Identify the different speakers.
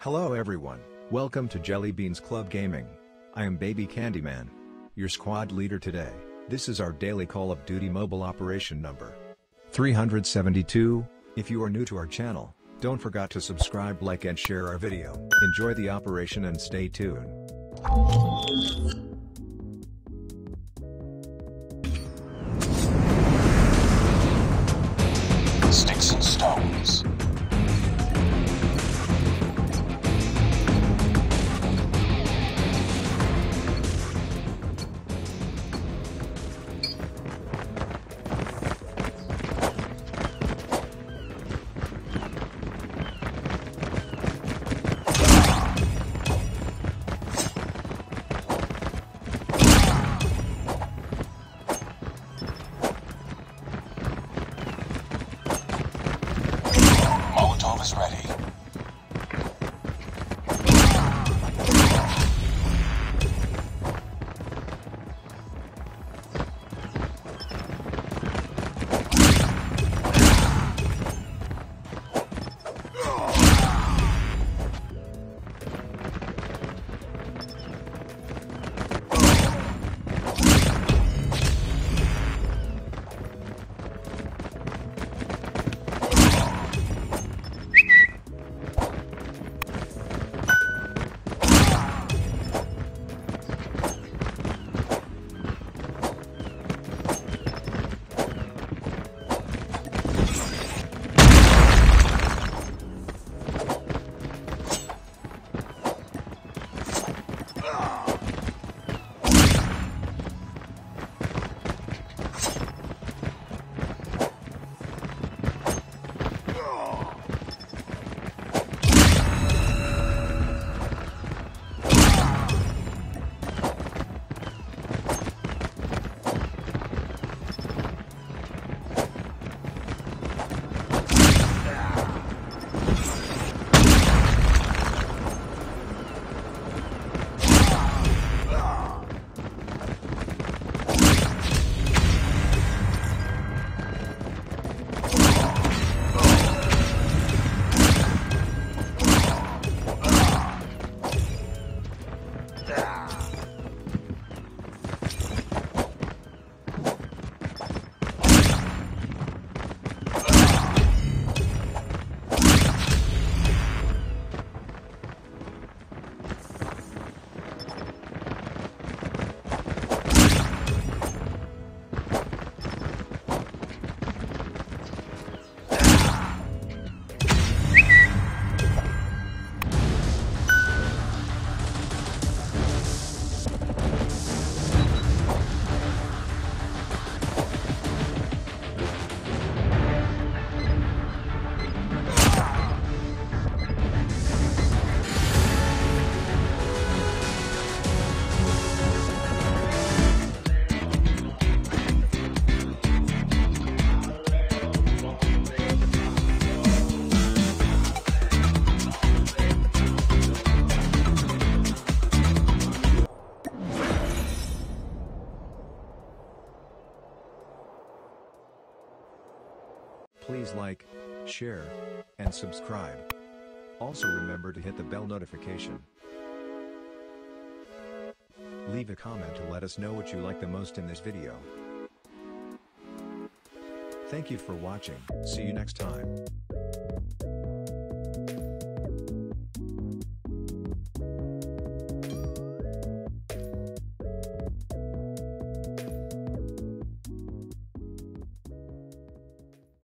Speaker 1: Hello everyone, welcome to Jelly Beans Club Gaming. I am Baby Candyman. Your squad leader today, this is our daily Call of Duty mobile operation number. 372, if you are new to our channel, don't forget to subscribe like and share our video. Enjoy the operation and stay tuned.
Speaker 2: Is ready.
Speaker 1: Please like, share, and subscribe. Also remember to hit the bell notification. Leave a comment to let us know what you like the most in this video. Thank you for watching, see you next time.